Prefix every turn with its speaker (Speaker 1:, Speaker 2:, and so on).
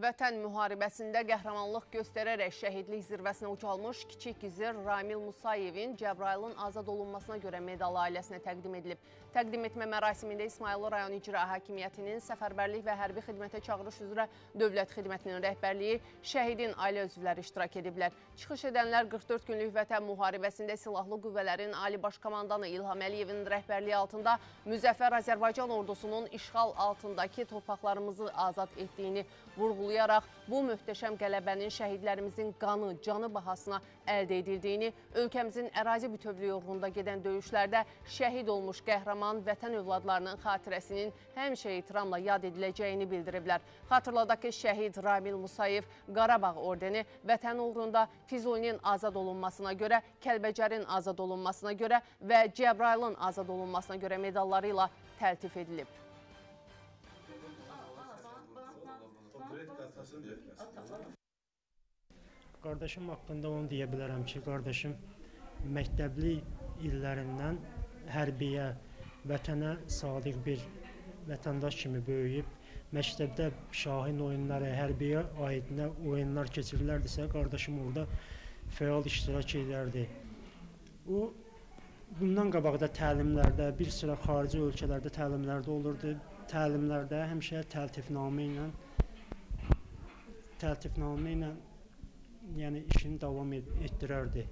Speaker 1: Vətən müharibəsində qəhrəmanlıq göstərərək şəhidlik zirvəsinə ucalmış kiçik gizir Ramil Musayevin Cəbrailin azad olunmasına görə medalı ailəsinə təqdim edilib. Təqdim etmə mərasimində İsmayılı rayon icra hakimiyyətinin səfərbərlik və hərbi xidmətə çağırış üzrə dövlət xidmətinin rəhbərliyi, şəhidin ailə üzvləri iştirak ediblər. Çıxış edənlər 44 günlük vətən müharibəsində silahlı qüvvələrin Ali Baş Komandanı İlham Əliyevin rəhbərliyi altında Müzəffər Azərbaycan ordusunun işğal altındakı torpaqlarımızı azad etdiyini vurğulayaraq bu möhtəşəm qələbənin şəhidlərimizin qanı, canı bahasına əldə edildiyini, ölkəmizin ərazi bütövlüyü uğrunda gedən döyüşlərdə şəhid olmuş qəhrəman vətən övladlarının xatirəsinin həmişə ehtiramla yad ediləcəyini bildiriblər. Xatırladaq ki, şəhid Ramil Musayev Qarabağ ordeni vətən uğrunda Füzulinin azad olunmasına görə, Kəlbəcərin azad olunmasına görə və Cəbrailin azad olunmasına görə medalları ilə təltif edilib.
Speaker 2: Qardaşım haqqında onu deyə bilərəm ki, qardaşım məktəbli illərindən hərbiyə, vətənə sadiq bir vətəndaş kimi böyüyüb, məktəbdə şahin oyunları, hərbiyə aid nə oyunlar keçirilərdisə, qardaşım orada fəal iştirak edərdi. O bundan qabaq da təlimlərdə, bir sıra xarici ölkələrdə təlimlərdə olurdu. Təlimlərdə həmişə təltifnamə ilə təltifnamə ilə yəni işini davam et etdirərdi.